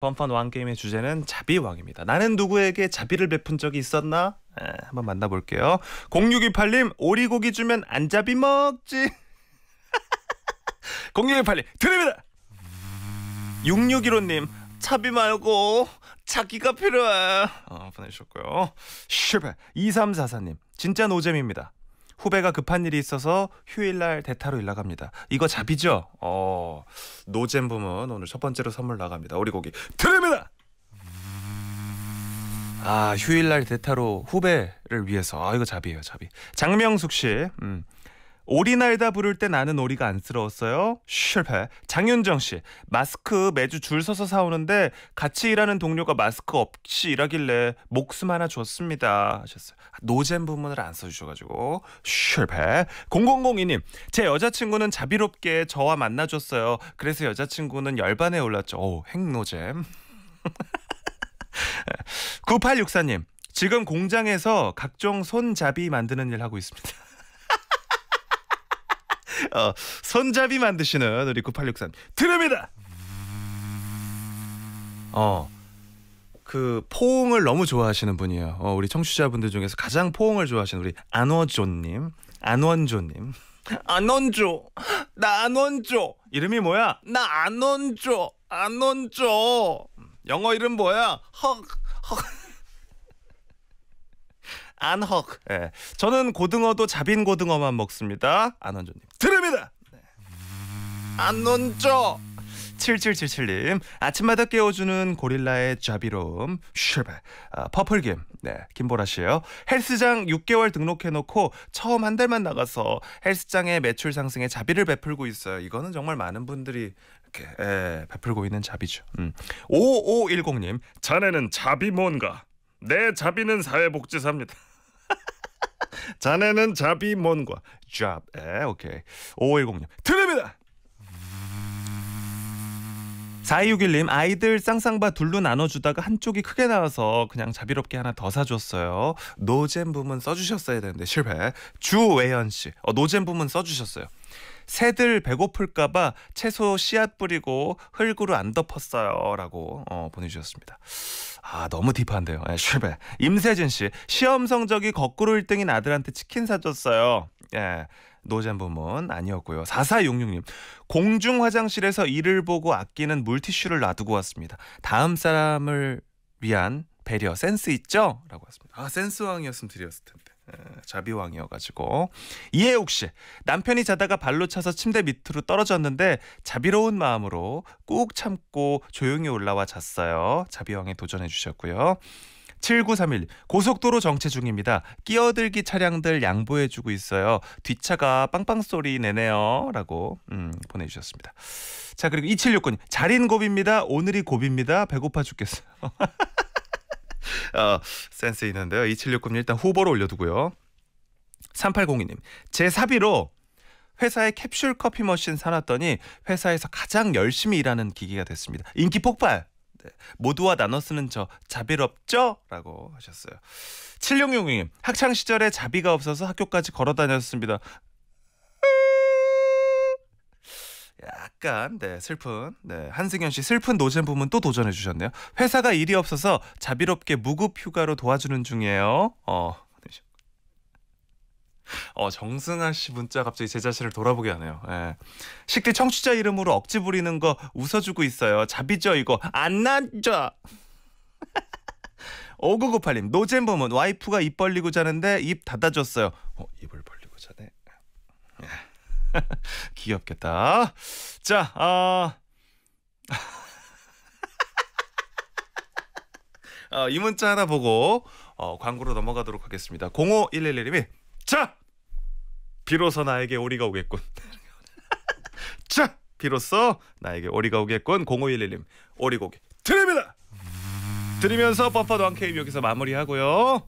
뻔뻔 왕 게임의 주제는 자비왕입니다. 나는 누구에게 자비를 베푼 적이 있었나? 에, 한번 만나볼게요. 0628님 오리고기 주면 안 자비 먹지. 0628님 드립니다. 6615님 자비 말고 자기가 필요해. 어, 보내주셨고요. 실패 2344님 진짜 노잼입니다. 후배가 급한 일이 있어서 휴일날 대타로 일 나갑니다. 이거 잡이죠? 어, 노잼 부문 오늘 첫 번째로 선물 나갑니다. 오리고기 드립니다. 아 휴일날 대타로 후배를 위해서 아 이거 잡이에요 잡이. 장명숙 씨, 음. 오리 날다 부를 때 나는 오리가 안쓰러웠어요. 실패. 장윤정 씨 마스크 매주 줄 서서 사오는데 같이 일하는 동료가 마스크 없이 일하길래 목숨 하나 줬습니다 하셨어요. 노잼 부문을 안 써주셔가지고 실패. 0002님 제 여자친구는 자비롭게 저와 만나줬어요. 그래서 여자친구는 열반에 올랐죠. 오 핵노잼. 9864님 지금 공장에서 각종 손잡이 만드는 일 하고 있습니다. 어, 손잡이 만드시는 우리 9863 드립니다. 어. 그 포옹을 너무 좋아하시는 분이에요. 어, 우리 청취자분들 중에서 가장 포옹을 좋아하시는 우리 안원조님, 안원조님, 안원조, 나 안원조. 이름이 뭐야? 나 안원조, 안원조. 영어 이름 뭐야? 헉, 헉. 안헉. 예. 저는 고등어도 잡인 고등어만 먹습니다. 안원조님. 드립니다. 네. 안원조. 7777님 아침마다 깨워주는 고릴라의 자비로움 쉐베 아, 퍼플김 네 김보라 씨요 헬스장 6개월 등록해놓고 처음 한 달만 나가서 헬스장의 매출 상승에 자비를 베풀고 있어요 이거는 정말 많은 분들이 이렇게 예, 베풀고 있는 자비죠 음. 5510님 자네는 자비 뭔가 내 자비는 사회복지사입니다 자네는 자비 뭔가 잡 예, 오케이. 5510님 4261님 아이들 쌍쌍바 둘로 나눠주다가 한쪽이 크게 나와서 그냥 자비롭게 하나 더 사줬어요. 노잼 부문 써주셨어야 되는데 실패. 주외현씨 어, 노잼 부문 써주셨어요. 새들 배고플까봐 채소 씨앗 뿌리고 흙으로 안 덮었어요라고 어, 보내주셨습니다. 아 너무 deep한데요. 네, 실패. 임세진 씨 시험 성적이 거꾸로 1등인 아들한테 치킨 사줬어요. 예. 노잼 부문 아니었고요. 4466님. 공중 화장실에서 이를 보고 아끼는 물티슈를 놔두고 왔습니다. 다음 사람을 위한 배려 센스 있죠? 라고 했습니다. 아 센스왕이었으면 드렸을 텐데. 에, 자비왕이어가지고 이해욱 씨 남편이 자다가 발로 차서 침대 밑으로 떨어졌는데 자비로운 마음으로 꾹 참고 조용히 올라와 잤어요. 자비왕에 도전해 주셨고요. 7931 고속도로 정체 중입니다. 끼어들기 차량들 양보해 주고 있어요. 뒷차가 빵빵 소리 내네요. 라고 음, 보내 주셨습니다. 자 그리고 2769님 자린 고비입니다. 오늘이 고비입니다. 배고파 죽겠어요. 어, 센스 있는데요. 2769님 일단 후보로 올려두고요. 3802님 제 사비로 회사에 캡슐 커피 머신 사놨더니 회사에서 가장 열심히 일하는 기기가 됐습니다. 인기 폭발. 네. 모두와 나눠 쓰는 저 자비롭죠? 라고 하셨어요. 7666님 학창 시절에 자비가 없어서 학교까지 걸어 다녔습니다. 약간 네 슬픈 네 한승현 씨 슬픈 노잼 부문 또 도전해 주셨네요. 회사가 일이 없어서 자비롭게 무급 휴가로 도와주는 중이에요. 어. 어 정승아 씨 문자 갑자기 제 자신을 돌아보게 하네요. 예. 식대 청취자 이름으로 억지 부리는 거 웃어주고 있어요. 자비죠 이거 안 나죠. 5998님 노잼 부문 와이프가 입 벌리고 자는데 입 닫아줬어요. 어 입을 벌리고 자네. 귀엽겠다. 자, 어... 어, 이 문자 하나 보고 어, 광고로 넘어가도록 하겠습니다. 05111님이 자, 비로소 나에게 오리가 오겠군. 자, 비로소 나에게 오리가 오겠군. 0511님 오리고기 드립니다. 드리면서 버퍼도 한 케이크 여기서 마무리하고요.